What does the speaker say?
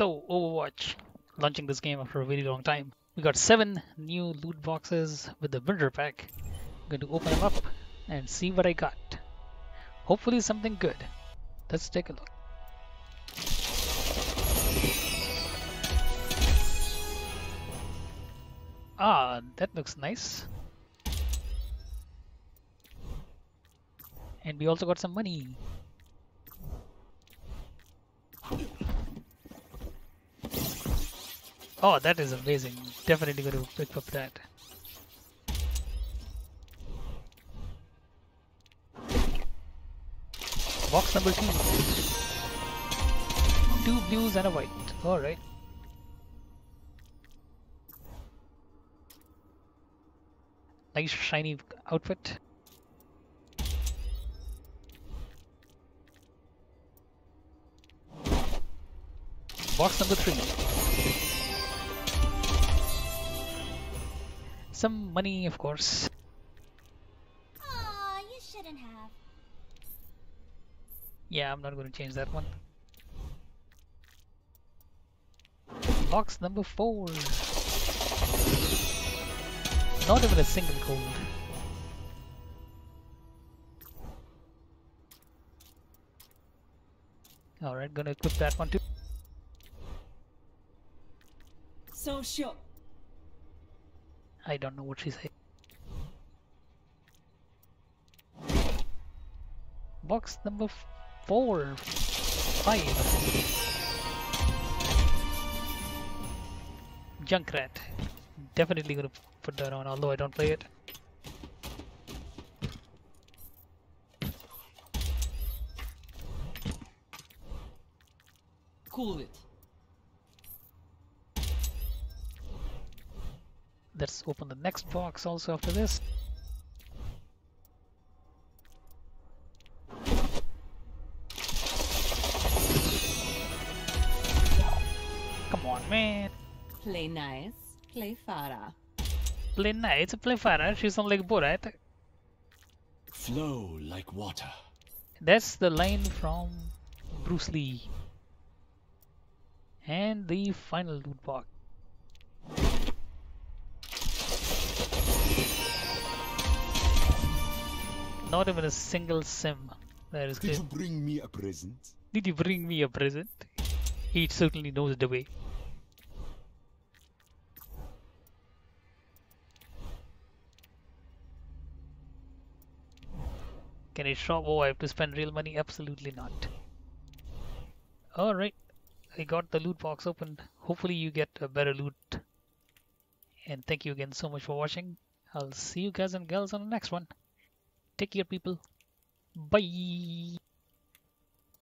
So, Overwatch, launching this game after a very long time. We got seven new loot boxes with the winter pack. I'm going to open them up and see what I got. Hopefully something good. Let's take a look. Ah, that looks nice. And we also got some money. Oh, that is amazing. Definitely going to pick up that. Box number two. Two blues and a white. Alright. Nice shiny outfit. Box number three. Some money, of course. Aw, you shouldn't have. Yeah, I'm not going to change that one. Box number four. Not even a single gold. Alright, gonna equip that one too. So sure. I don't know what she said. Box number four, five. Junkrat. Definitely gonna put that on, although I don't play it. Cool it. Let's open the next box also after this. Come on, man. Play nice, play Pharah. Play nice, play Pharah. She's on like Borat. Flow like water. That's the line from Bruce Lee. And the final loot box. Not even a single sim. That is Did good. you bring me a present? Did you bring me a present? He certainly knows the way. Can I shop? Oh, I have to spend real money? Absolutely not. Alright, I got the loot box open. Hopefully you get a better loot. And thank you again so much for watching. I'll see you guys and girls on the next one. Take care people. Bye.